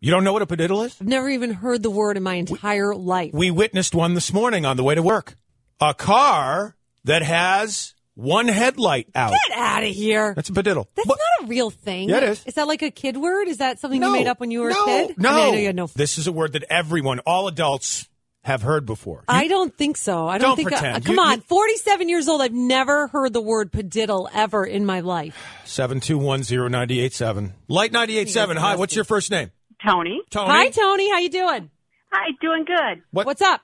You don't know what a padiddle is? I've never even heard the word in my entire life. We witnessed one this morning on the way to work. A car that has one headlight out. Get out of here. That's a padiddle. That's What- not a real thing. Yeah, it is. Is that like a kid word? Is that something no, you made up when you were no, a kid? No, I, mean, I know you had no. This is a word that everyone, all adults, have heard before. I don't think so. I don't, Don't think. pretend. uh, come You- on, you- 47 years old. I've never heard the word padiddle ever in my life. 7210987. Lite 987. Hi, what's your first name? Tony. Tony. Hi, Tony. How you doing? Hi, doing good. What- What's up?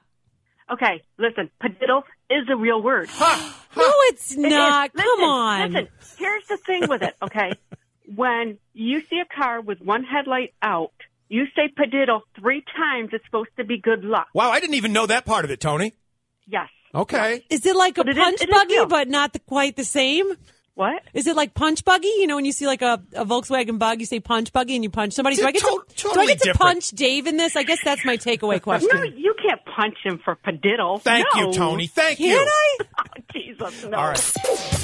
Okay, listen, padiddle is a real word. No, it's It is. not. Listen, Come on. Listen, here's the thing with it, okay? when you see a car with one headlight out, you say padiddle three times, it's supposed to be good luck. Wow, I didn't even know that part of it, Tony. Yes. Okay. Is it like a But it is- punch it is buggy, but not the, quite the same? What? Is it like punch buggy? You know, when you see like a, a Volkswagen bug, you say punch buggy and you punch somebody. Do I get To- to, do I get to different. punch Dave in this? I guess that's my takeaway question. No, you can't punch him for padiddle. Thank No. you, Tony. Thank you. Can. I? Jesus, no. All right.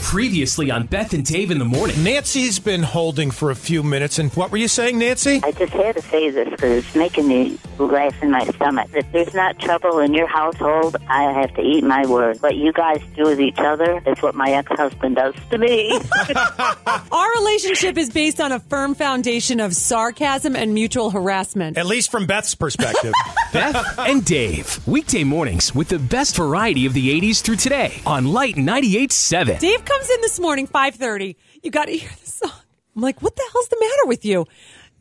Previously on Beth and Dave in the morning. Nancy's been holding for a few minutes, and what were you saying, Nancy? I just had to say this because it's making me laugh in my stomach. If there's not trouble in your household, I have to eat my word. What you guys do with each other is what my ex-husband does to me. Our relationship is based on a firm foundation of sarcasm and mutual harassment. At least from Beth's perspective. Beth and Dave. Weekday mornings with the best variety of the 80s through today on Lite 98.7. Dave comes in this morning, 5.30. You got to hear the song. I'm like, what the hell's the matter with you?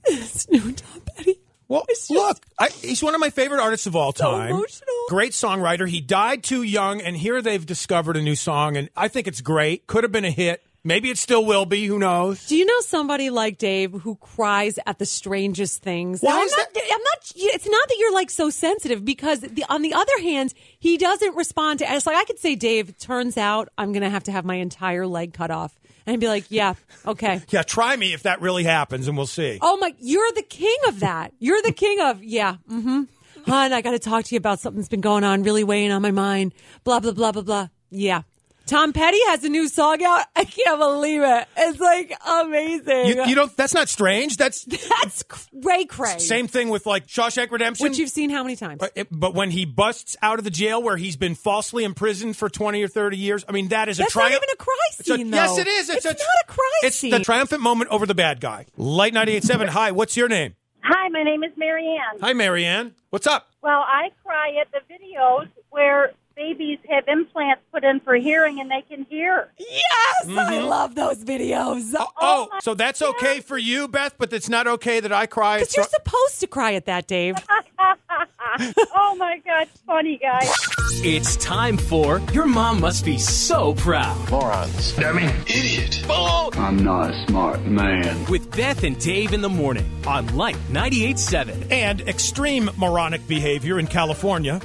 It's new Tom Petty. Well, just look, I, he's one of my favorite artists of all so time. emotional. Great songwriter. He died too young, and here they've discovered a new song, and I think it's great. Could have been a hit. Maybe it still will be. Who knows? Do you know somebody like Dave who cries at the strangest things? Why Now, I'm is not, I'm not. It's not that you're like so sensitive because the, on the other hand, he doesn't respond to. It's like I could say, Dave. Turns out I'm going to have to have my entire leg cut off, and he'd be like, Yeah, okay. Yeah, try me if that really happens, and we'll see. Oh my, you're the king of that. You're the king of yeah. Mm-hmm. Hon, I got to talk to you about something that's been going on, really weighing on my mind. Blah blah blah blah blah. Yeah. Tom Petty has a new song out. I can't believe it. It's like amazing. You, you don't. That's not strange. That's That's cray cray. same thing with like Shawshank Redemption. Which you've seen how many times? Uh, it- but when he busts out of the jail where he's been falsely imprisoned for 20 or 30 years, I mean, that is a That's not triumph. even a cry It's a- scene, Yes, it is. It's It's, a, not a cry It's scene. the triumphant moment over the bad guy. Lite 98.7. Hi, what's your name? Hi, my name is Marianne. Hi, Marianne. What's up? Well, I cry at the videos where babies have implants put in for hearing and they can hear. yes, I mm-hmm. love those videos. Oh, oh, oh so that's okay for you, Beth, but it's not okay that I cry. Because It's you're supposed to cry at that, Dave. oh my God, funny guy. It's time for Your Mom Must Be So Proud Morons. Dummy. Idiot. I'm not a smart man. with Beth and Dave in the morning on Lite 98.7. and extreme moronic behavior in California.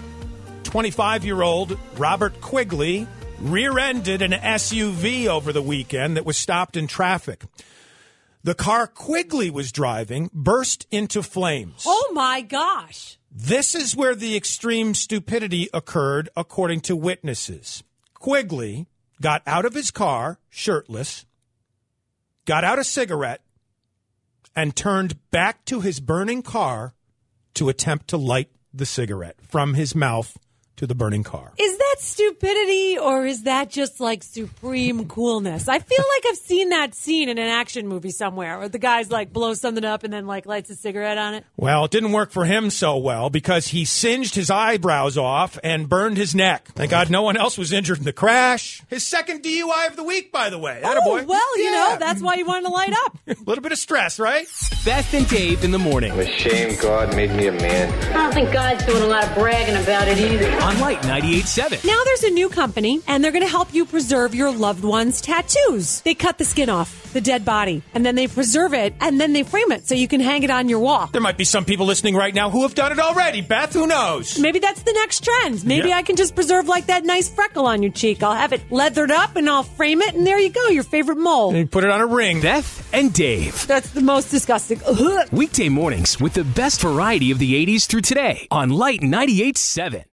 25 year old Robert Quigley rear ended an SUV over the weekend that was stopped in traffic. The car Quigley was driving burst into flames. Oh my gosh. This is where the extreme stupidity occurred, according to witnesses. Quigley got out of his car, shirtless, got out a cigarette, and turned back to his burning car to attempt to light the cigarette from his mouth to the burning car. Is that stupidity or is that just like supreme coolness? I feel like I've seen that scene in an action movie somewhere where the guy's like blows something up and then like lights a cigarette on it. Well, it didn't work for him so well because he singed his eyebrows off and burned his neck. Thank God no one else was injured in the crash. His second DUI of the week, by the way. Oh, Attaboy. well, you Yeah. know, that's why you wanted to light up. a little bit of stress, right? Beth and Dave in the morning I'm ashamed God made me a man. I don't think God's doing a lot of bragging about it either. On Lite 98.7. Now there's a new company, and they're going to help you preserve your loved one's tattoos. They cut the skin off the dead body, and then they preserve it, and then they frame it so you can hang it on your wall. There might be some people listening right now who have done it already. Beth, who knows? Maybe that's the next trend. Maybe Yeah. I can just preserve like that nice freckle on your cheek. I'll have it leathered up and I'll frame it, and there you go, your favorite mole. You put it on a ring. Beth and Dave. That's the most disgusting. Ugh. Weekday mornings with the best variety of the 80s through today on Lite 98.7.